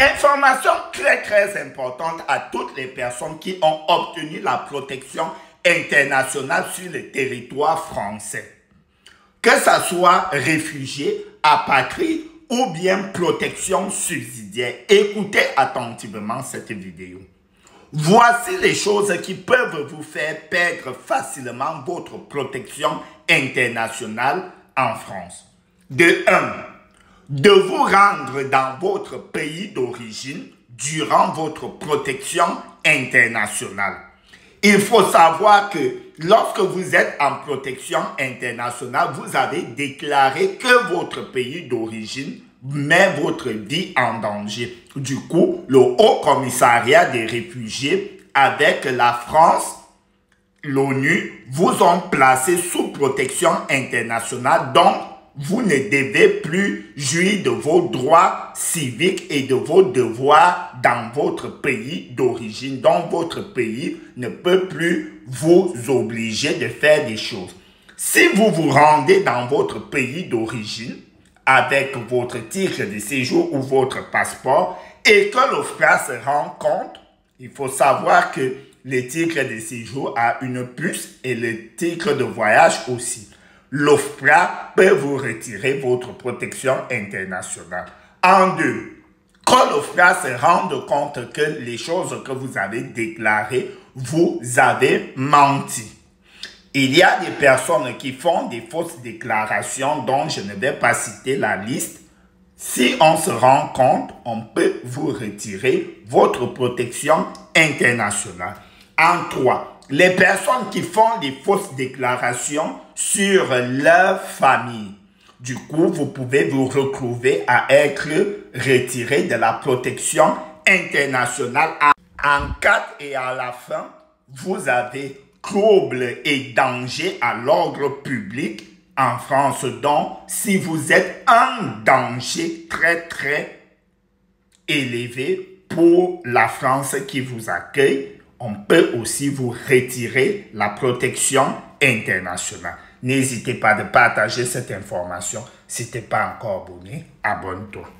Information très très importante à toutes les personnes qui ont obtenu la protection internationale sur le territoire français. Que ce soit réfugié, apatride ou bien protection subsidiaire. Écoutez attentivement cette vidéo. Voici les choses qui peuvent vous faire perdre facilement votre protection internationale en France. De 1 de vous rendre dans votre pays d'origine durant votre protection internationale. Il faut savoir que lorsque vous êtes en protection internationale, vous avez déclaré que votre pays d'origine met votre vie en danger. Du coup, le Haut Commissariat des réfugiés avec la France, l'ONU, vous ont placé sous protection internationale. Vous ne devez plus jouir de vos droits civiques et de vos devoirs dans votre pays d'origine. Donc, votre pays ne peut plus vous obliger de faire des choses. Si vous vous rendez dans votre pays d'origine avec votre titre de séjour ou votre passeport et que l'OFPRA se rend compte, il faut savoir que le titre de séjour a une puce et le titre de voyage aussi l'OFPRA peut vous retirer votre protection internationale. En deux, quand l'OFPRA se rende compte que les choses que vous avez déclarées, vous avez menti. Il y a des personnes qui font des fausses déclarations dont je ne vais pas citer la liste. Si on se rend compte, on peut vous retirer votre protection internationale. En trois, les personnes qui font des fausses déclarations sur leur famille. Du coup, vous pouvez vous retrouver à être retiré de la protection internationale. En cas et à la fin, vous avez trouble et danger à l'ordre public en France. Donc, si vous êtes un danger très, très élevé pour la France qui vous accueille, on peut aussi vous retirer la protection internationale. N'hésitez pas de partager cette information. Si tu n'es pas encore abonné, abonne-toi.